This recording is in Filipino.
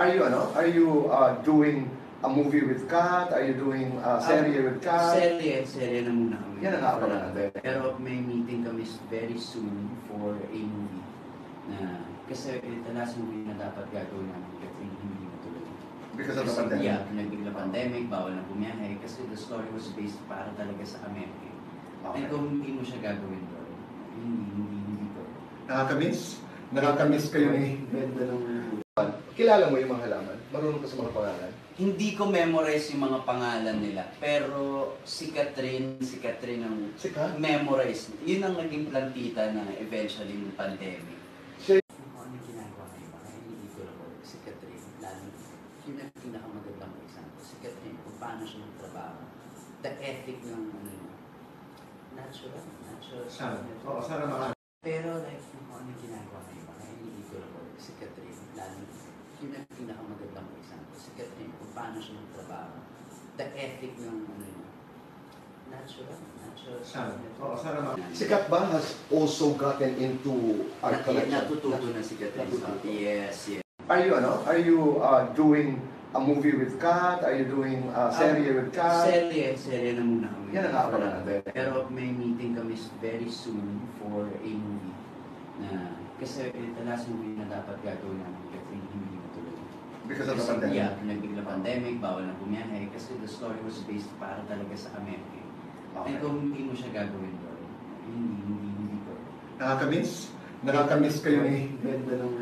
Are you ano? Are you uh, doing a movie with Kat? Are you doing a serye with Kat? Serye, serye na muna kami. Yan ang aabangan natin. Pero may meeting kami very soon for a movie na kasi ito last movie na dapat gagawin namin kasi hindi natuloy. Because of the Kasi, pandemic. Yeah, pinagbigla pandemic, bawal na bumiyahe kasi the story was based para talaga sa Amerika. Okay. And kung hindi mo siya gagawin doon, hindi, hindi, hindi to. Nakakamiss? Nakakamiss kayo ni... Ganda ng Kilala mo yung mga halaman? Marunong ka sa mga pangalan? Hindi ko memorize yung mga pangalan nila, pero si Catherine, si Catherine ang Si Kat? memorize. Yun ang naging plantita na eventually ng pandemic. Siya- Kung ano yung ginagawa niya, kaya hindi ko lang si Catherine, lalo yun ang pinakamagandang example. Si Catherine, kung paano siya magtrabaho. The ethic ng ano, natural, natural. Oo, sana maka... Pero like, kung ano yung ginagawa niya, kaya hindi ko lang si Catherine, lalo yun ang pinakamagandang example. Si Catherine, kung paano siya magtrabaho. The ethic ng ano, natural, natural. Oo, sana. Si Kat ba has also gotten into art Nat- collection? Natututo na si Catherine. Natututo. Yes, yes. Are you ano? Are you uh, doing a movie with Kat? Are you doing a serye with Kat? Serye, serye na muna kami. Yan ang aabangan natin. Pero may meeting kami very soon for a movie na kasi ito last movie na dapat gagawin namin kasi hindi. Because of the pandemic. Yeah, pinagbigla pandemic, bawal na bumiyahe kasi the story was based para talaga sa Amerika. Okay. And kung hindi mo siya gagawin doon, hindi, hindi, hindi to. Nakakamiss? Nakakamiss kayo ni... Ganda ng